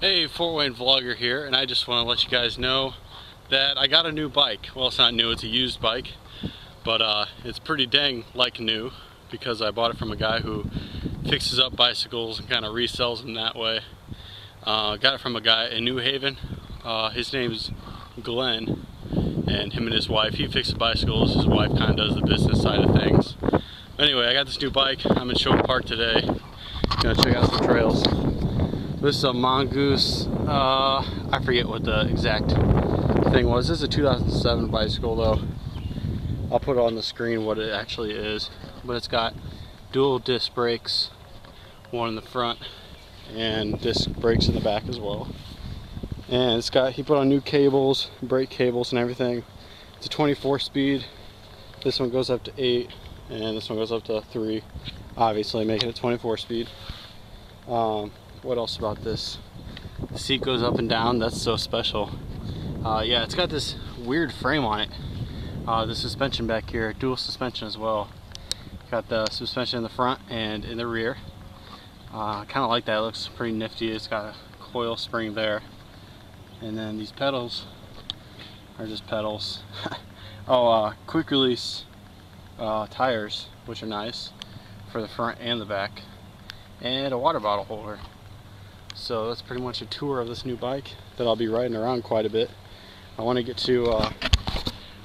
Hey, Fort Wayne Vlogger here, and I just want to let you guys know that I got a new bike. Well, it's not new, it's a used bike, but uh, it's pretty dang like new because I bought it from a guy who fixes up bicycles and kind of resells them that way. Uh, got it from a guy in New Haven. Uh, his name's Glenn, and him and his wife, he fixes bicycles. His wife kind of does the business side of things. Anyway, I got this new bike. I'm in Shoaff Park today. Gonna check out some trails. This is a Mongoose. Uh, I forget what the exact thing was. This is a 2007 bicycle though. I'll put on the screen what it actually is. But it's got dual disc brakes, one in the front and disc brakes in the back as well. And it's got, he put on new cables, brake cables and everything. It's a 24 speed. This one goes up to 8 and this one goes up to 3. Obviously making it 24 speed. Um, what else about this? The seat goes up and down, that's so special. Uh, yeah, it's got this weird frame on it. Uh, the suspension back here, dual suspension as well. Got the suspension in the front and in the rear. Uh, kind of like that, it looks pretty nifty. It's got a coil spring there. And then these pedals are just pedals. oh, uh, quick release uh, tires, which are nice for the front and the back. And a water bottle holder. So that's pretty much a tour of this new bike that I'll be riding around quite a bit. I want to get to, uh,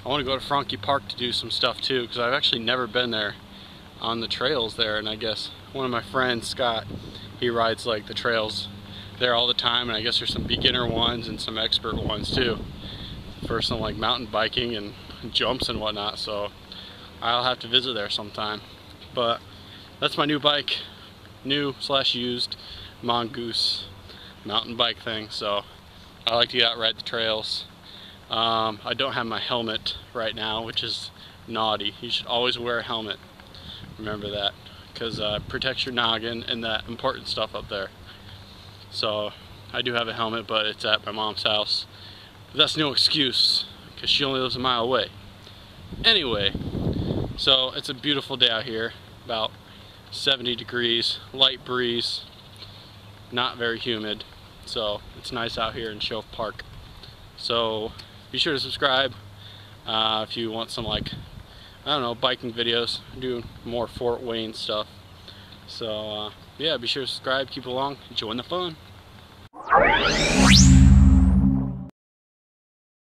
I want to go to Franke Park to do some stuff too because I've actually never been there on the trails there and I guess one of my friends, Scott, he rides like the trails there all the time and I guess there's some beginner ones and some expert ones too for some like mountain biking and jumps and whatnot so I'll have to visit there sometime but that's my new bike. New slash used mongoose mountain bike thing so I like to get out ride the trails. Um, I don't have my helmet right now which is naughty. You should always wear a helmet. Remember that because uh, protects your noggin and that important stuff up there. So I do have a helmet but it's at my mom's house. But that's no excuse because she only lives a mile away. Anyway so it's a beautiful day out here about 70 degrees light breeze not very humid. So it's nice out here in Shoaff Park. So be sure to subscribe uh, if you want some like I don't know biking videos do more Fort Wayne stuff. So uh, yeah be sure to subscribe keep along join the fun